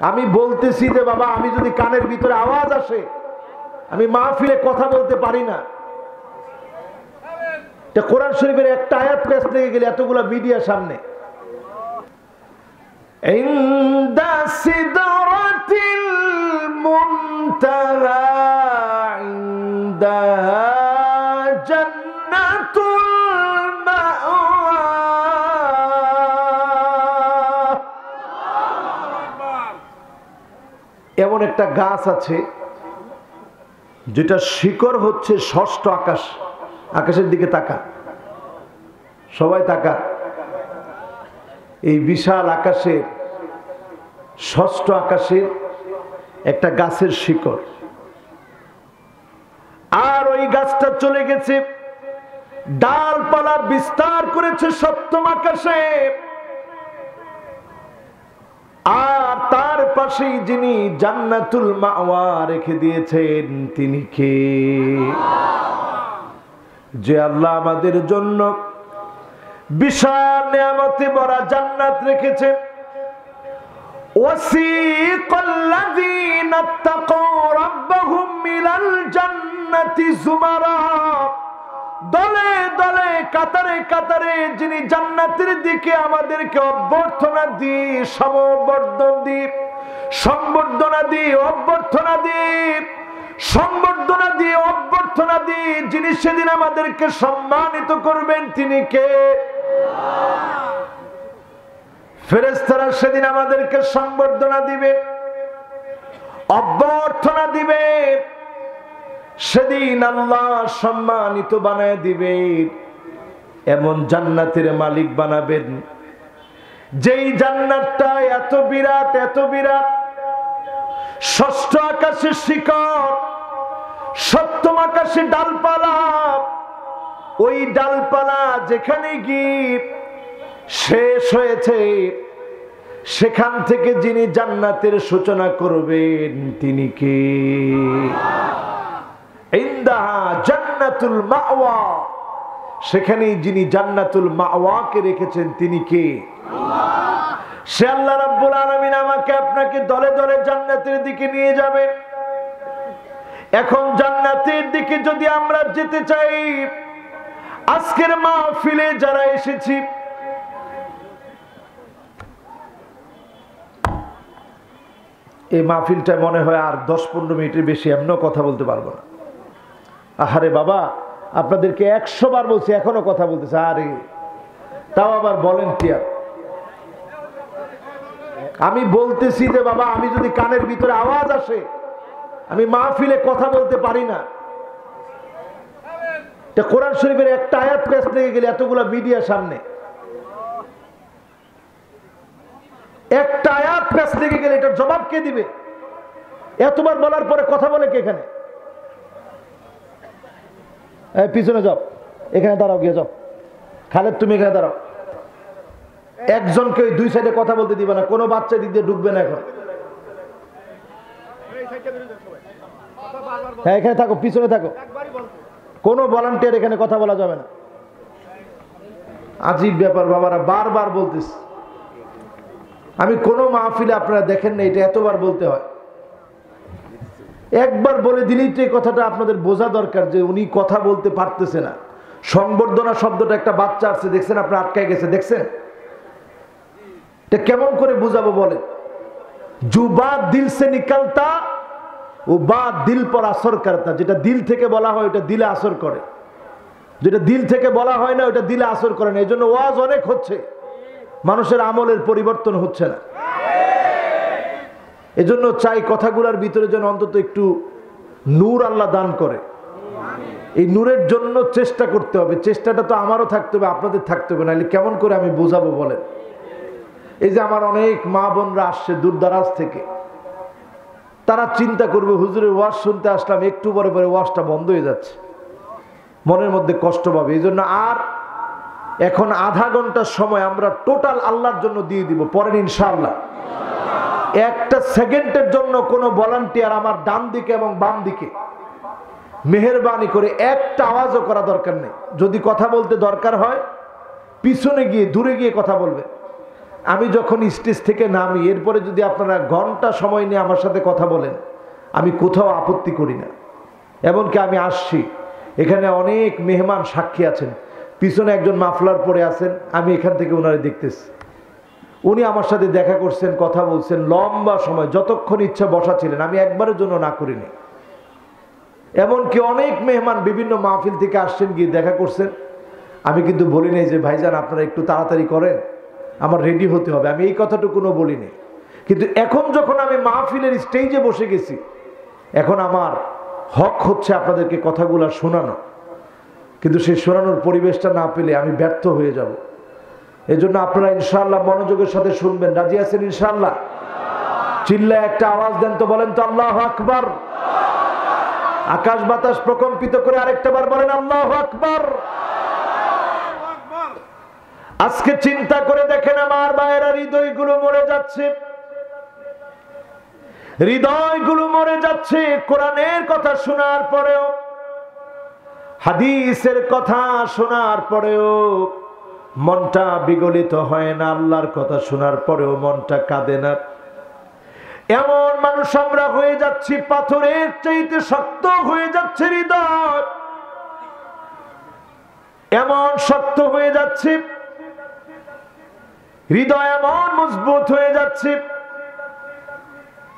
আমি বলতেছি যে বাবা, আমি যদি কানের ভিতরে আওয়াজ আসে, আমি মা ফিরে কথা বলতে পারি না। কোরআন শরীফের একটা আয়াত পেস লেগে গেলে এতগুলো মিডিয়া সামনে। মুন্তারা এমন একটা গাছ আছে যেটা শিকড় হচ্ছে ষষ্ঠ আকাশ। আকাশের দিকে তাকা সবাই তাকা এই বিশাল আকাশের, ষষ্ঠ আকাশের একটা গাছের শিকড়। আর ওই গাছটা চলে গেছে, ডালপালা বিস্তার করেছে সপ্তম আকাশে। আর তার পাশেই যিনি জান্নাতুল মাওয়া রেখে দিয়েছেন তিনি কে যে আল্লাহ আমাদের জন্য বিশাল নিয়ামতে ভরা জান্নাত রেখেছেন وسيق الذين اتقوا ربهم إلى الجنة زمرا দলে দলে, কাতারে কাতারে যিনি জান্নাতের দিকে আমাদেরকে অভ্যর্থনা দি সমবর্ধন দি সম্বর্ধনা দি অভ্যর্থনা দি সম্বর্ধনা দিয়ে অভ্যর্থনা দিয়ে যিনি সেদিন আমাদেরকে সম্মানিত করবেন, তিনি কে? ফেরেস্তারা সেদিন আমাদেরকে সম্বর্ধনা দিবে, অভ্যর্থনা দিবে। সেদিন আল্লাহ সম্মানিত বানায় দিবে। এমন জান্নাতের মালিক বানাবেন। যেই জান্নাতটা এত বিরাট এত বিরাট, ষষ্ঠ আকাশে শিকড় সপ্তম আকাশে ডালপালা, ওই ডালপালা যেখানে গিয়ে শেষ হয়েছে, সেখান থেকে যিনি জান্নাতের সূচনা করবেন, তিনি কে? জান্নাতুল মাওয়া। সেখানেই যিনি জান্নাতুল মাওয়াকে রেখেছেন তিনি কে? সে আল্লাহ রাব্বুল আলামিন আমাকে আপনাকে দলে দলে জান্নাতের দিকে নিয়ে যাবে। এখন জান্নাতের দিকে যদি আমরা যেতে চাই আজকের মাহফিলে যারা এসেছি এই মাহফিলটা মনে হয় আর দশ পনেরো মিনিটের বেশি এমনও কথা বলতে পারব না। আহারে বাবা, আপনাদেরকে একশো বার বলছি, এখনও কথা বলতেছে, আরে। তাও আবার ভলেন্টিয়ার আমি বলতেছি যে বাবা, আমি যদি কানের ভিতরে আওয়াজ আসে, আমি মাহফিলে কথা বলতে পারি না। কোরআন শরীফের একটা আয়াত পেশ লেগে গেলে এতগুলো মিডিয়ার সামনে। একটা আয়াত পেশ লেগে গেলে এটার জবাব কে দিবে? এতবার বলার পরে কথা বলে কে এখানে? পিছনে যাও। এখানে দাঁড়াও, গিয়ে যাও। খালেদ, তুমি এখানে দাঁড়াও। একজনকে ওই দুই সাইডে কথা বলতে দিবে না, কোনো বাচ্চা দিক দিয়ে ঢুকবে না এখন। হ্যাঁ এখানে থাকো, পিছনে থাকো। কোনো ভলান্টিয়ার এখানে কথা বলা যাবে না। আজীব ব্যাপার, বাবারা, বারবার বলতেছি। আমি কোনো মাহফিলে আপনারা দেখেন না এটা এতবার বলতে হয়। একবার বলে দিলেই তো এই কথাটা আপনাদের বোঝা দরকার যে উনি কথা বলতে পারতেছে না। সংবর্ধনা শব্দটা একটা বাচ্চা আসছে দেখছেন আপনার আটকায় গেছে, দেখছেন? এটা কেমন করে বুঝাবো বলে জুবা দিল সে নিকালতা, ও বা দিল পর আসর করতা। যেটা দিল থেকে বলা হয়, ওটা দিলে আসর করে। যেটা দিল থেকে বলা হয় না, ওটা দিলে আসর করে না। এই জন্য ওয়াজ অনেক হচ্ছে। মানুষের আমলের পরিবর্তন হচ্ছে না। এজন্য চাই কথাগুলোর ভিতরে যেন অন্তত একটু নূর আল্লাহ দান করে। এই নূরের জন্য চেষ্টা করতে হবে। চেষ্টাটা তো আমারও থাকতে হবে, আপনাদের থাকতে হবে, নাহলে কেমন করে আমি বোঝাবো বলেন? এই যে আমার অনেক মা বোনরা আসছে দূরদারাজ থেকে। তারা চিন্তা করবে, হুজুরের ওয়াজ শুনতে আসলাম, একটু পরে পরে ওয়াজটা বন্ধ হয়ে যাচ্ছে। মনের মধ্যে কষ্ট পাবে। এই জন্য আর এখন আধা ঘণ্টার সময় আমরা টোটাল আল্লাহর জন্য দিয়ে দিব, পরের ইনশাআল্লাহ। একটা সেকেন্ডের জন্য কোনো ভলান্টিয়ার আমার ডান দিকে এবং বাম দিকে। মেহরবানি করে একটা আওয়াজও করা দরকার নেই। যদি কথা বলতে দরকার হয়, পিছনে গিয়ে, দূরে গিয়ে কথা বলবে আমি যখন স্টেজ থেকে নামি, এরপরে যদি আপনারা ঘণ্টা সময় নিয়ে আমার সাথে কথা বলেন, আমি কোথাও আপত্তি করি না। এমনকি আমি আসছি, এখানে অনেক মেহমান সাক্ষী আছেন। পিছনে একজন মাফলার পরে আছেন, আমি এখান থেকে ওনারে দেখতেছি। উনি আমার সাথে দেখা করছেন, কথা বলছেন, লম্বা সময়, যতক্ষণ ইচ্ছা বসা ছিলেন, আমি একবারের জন্য না করিনি। এমনকি অনেক মেহমান বিভিন্ন মাহফিল থেকে আসছেন, গিয়ে দেখা করছেন। আমি কিন্তু বলি নাই যে, ভাইজান, আপনারা একটু তাড়াতাড়ি করেন, আমার রেডি হতে হবে। আমি এই কথাটুকুনও বলিনি। কিন্তু এখন যখন আমি মাহফিলের স্টেজে বসে গেছি, এখন আমার হক হচ্ছে আপনাদেরকে কথাগুলো শোনানো। কিন্তু সেই শোনানোর পরিবেশটা না পেলে আমি ব্যর্থ হয়ে যাব। এই জন্য আপনারা ইনশাল্লাহ মনোযোগের সাথে শুনবেন। রাজি আছেন ইনশাল্লাহ চিল্লা একটা আওয়াজ দেন তো বলেন তো, আল্লাহ আকবর। আকাশ বাতাস প্রকম্পিত করে আরেকটা বার বলেন, আল্লাহ আকবার। আজকে চিন্তা করে দেখেন আমার মায়েরা হৃদয়গুলো মরে যাচ্ছে। হৃদয়গুলো মরে যাচ্ছে কোরআনের কথা শোনার পরেও, হাদিসের কথা শোনার পরেও। মনটা বিগলিত হয় না, আল্লাহর কথা শোনার পরেও মনটা কাঁদে না। এমন মানুষ আমরা হয়ে যাচ্ছি, পাথরের চাইতে শক্ত হয়ে যাচ্ছে হৃদয়। এমন শক্ত হয়ে যাচ্ছে, হৃদয় এমন মজবুত হয়ে যাচ্ছে,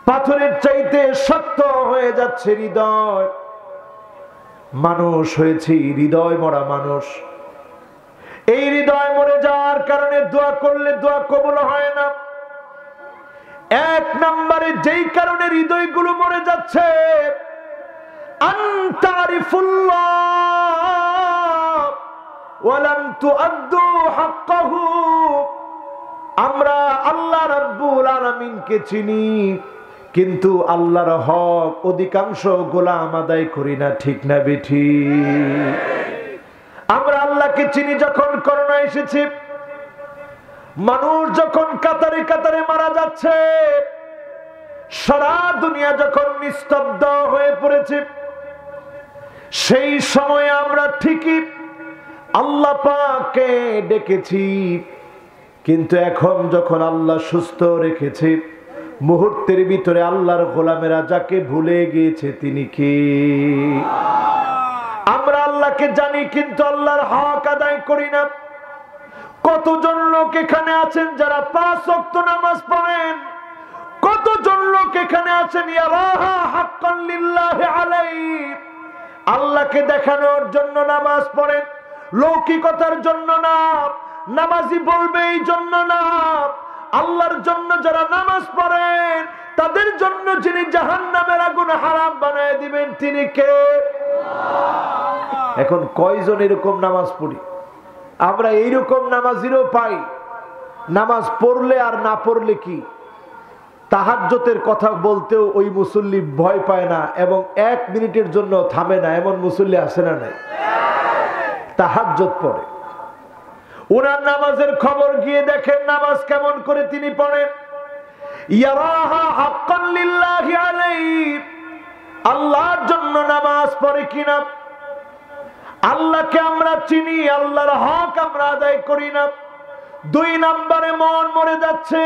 পাথরের চাইতে শক্ত হয়ে যাচ্ছে হৃদয়। মানুষ হয়েছি, হৃদয় মরা মানুষ। এই হৃদয় মরে যাওয়ার কারণে দোয়া করলে দোয়া কবুল হয় না। এক নম্বরে যেই কারণে হৃদয়গুলো মরে যাচ্ছে আমরা আল্লাহ রাব্বুল আলামিনকে চিনি, কিন্তু আল্লাহর হক অধিকাংশ গোলাম আদায় করি না, ঠিক না বেঠি? আমরা আল্লাহকে চিনি যখন করোনা এসেছি। মানুষ যখন কাতারে কাতারে মারা যাচ্ছে, সারা দুনিয়া যখন নিস্তব্ধ হয়ে পড়েছে, সেই সময়ে আমরা ঠিকই আল্লাহ পাকে ডেকেছি। কিন্তু এখন যখন আল্লাহ সুস্থ রেখেছে, মুহূর্তের ভিতরে আল্লাহর গোলামেরা যাকে ভুলে গিয়েছে, তিনি কে? আমরা আল্লাহকে জানি, কিন্তু আল্লাহর হক আদায় করি না। কতজন লোক এখানে আছেন যারা পাঁচ অক্ত নামাজ পড়েন? কতজন লোক এখানে আছেন আল্লাহকে দেখানোর জন্য নামাজ পড়েন। লৌকিকতার জন্য না, নামাজি বলবে এই জন্য না। আল্লাহর জন্য যারা নামাজ পড়েন তাদের জন্য যিনি জাহান নামের আগুন হারাম বানায় দিবেন তিনি কে? এখন কয়জন এরকম নামাজ পড়ি? আমরা এইরকম নামাজিরও পাই। নামাজ পড়লে আর না পড়লে কি? তাহাজ্যতের কথা বলতেও ওই মুসল্লি ভয় পায় না এবং এক মিনিটের জন্য থামে না এমন মুসল্লি আসে না নাই? তাহাজ্যত পড়ে। ওনার নামাজের খবর গিয়ে দেখেন নামাজ কেমন করে তিনি পড়েন। আল্লাহর জন্য নামাজ পড়ে কিনা আল্লাহকে আমরা চিনি, আল্লাহর হক আমরা আদায় করি না। দুই নম্বরে মন মরে যাচ্ছে।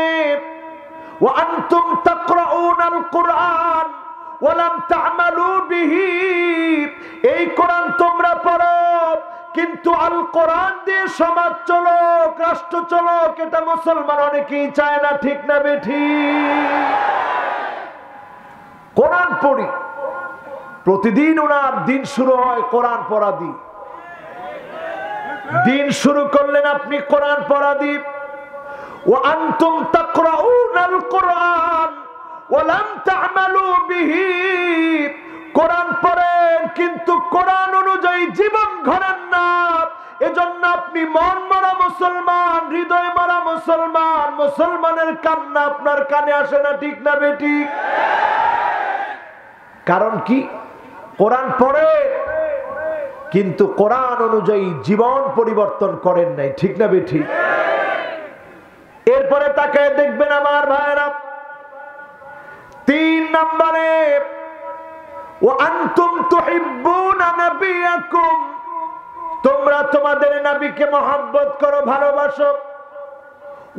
এই কোরআন তোমরা কিন্তু আল কোরআন দিয়ে সমাজ চলক, রাষ্ট্র চলক, এটা মুসলমান অনেকেই চায় না, ঠিক না বেঠি কোরআন পড়ি। প্রতিদিন ওনার দিন শুরু হয় কোরআন পড়া দি। দিন শুরু করলেন আপনি কোরআন পড়া দি। ও আন্তুম তাকরাউনাল কোরআন ওয়ালাম তা'মালু বিহি। কোরআন পড়েন, কিন্তু কোরআন অনুযায়ী জীবন ঘরেন না। এজন্য আপনি মন মরা মুসলমান, হৃদয় মরা মুসলমান, মুসলমানের কান্না আপনার কানে আসে না, ঠিক না বেটি? কারণ কি? কোরআন পড়ে, কিন্তু কোরআন অনুযায়ী জীবন পরিবর্তন করেন নাই, ঠিক না বেঠি এরপরে তাকে দেখবেন আমার ভাইরা তিন নম্বরে আন্তুম তুহিব্বুনা নাবিয়াকুম। তোমরা তোমাদের নবীকে মহব্বত করো, ভালোবাসো।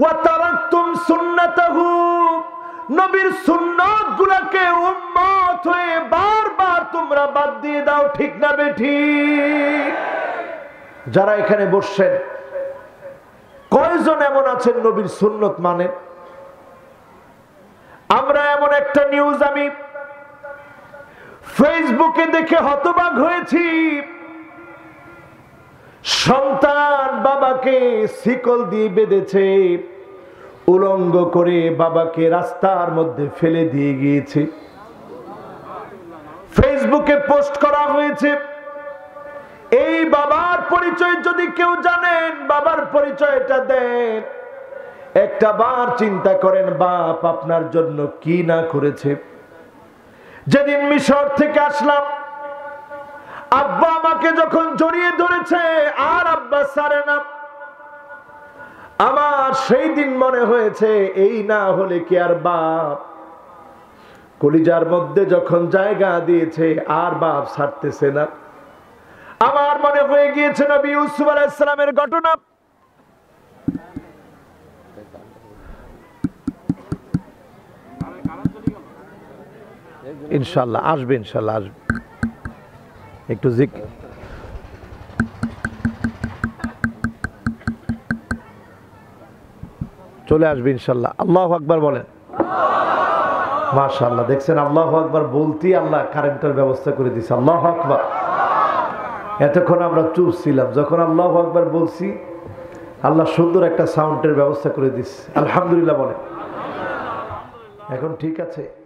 ওয়াতারাকতুম সুন্নাতাহু। নবীর সুন্নাত গুলাকে উম্মত হয়ে বারবার তোমরা বাদ দিয়ে দাও, ঠিক না বেঠি? যারা এখানে বসছেন, কয়জন এমন আছেন নবীর সুন্নত মানে? আমরা এমন একটা নিউজ আমি ফেসবুকে দেখে হতবাক হয়েছি। সন্তান বাবাকে শিকল দিয়ে বেঁধেছে, উলঙ্গ করে বাবাকে রাস্তার মধ্যে ফেলে দিয়ে গিয়েছে। ফেসবুকে পোস্ট করা হয়েছে, এই বাবার পরিচয় যদি কেউ জানেন, বাবার পরিচয়টা দেন। একটা বার চিন্তা করেন, বাপ আপনার জন্য কি না করেছে? যেদিন মিশর থেকে আসলাম, আব্বা আমাকে যখন জড়িয়ে ধরেছে, আর আব্বা সারে না। আমার সেই দিন মনে হয়েছে, এই না হলে কি আর বাপ? কলিজার মধ্যে যখন জায়গা দিয়েছে, আর বাপ ছাড়তেছে না। আমার মনে হয়ে গিয়েছে নবী ইউসুফ আলাইসালামের ঘটনা। ইনশাল্লাহ, আসবে ইনশাল্লাহ, আসবে। একটু জিক চলে আসবে, ইনশাল্লাহ। আল্লাহ আকবার বলেন। মাশাল্লাহ দেখছেন আল্লাহ আকবার বলতেই আল্লাহ কারেন্টের ব্যবস্থা করে দিছে। আল্লাহ আকবার। এতক্ষণ আমরা চুপ ছিলাম, যখন আল্লাহ আকবার বলছি, আল্লাহ সুন্দর একটা সাউন্ডের ব্যবস্থা করে দিচ্ছে আলহামদুলিল্লাহ বলে এখন ঠিক আছে?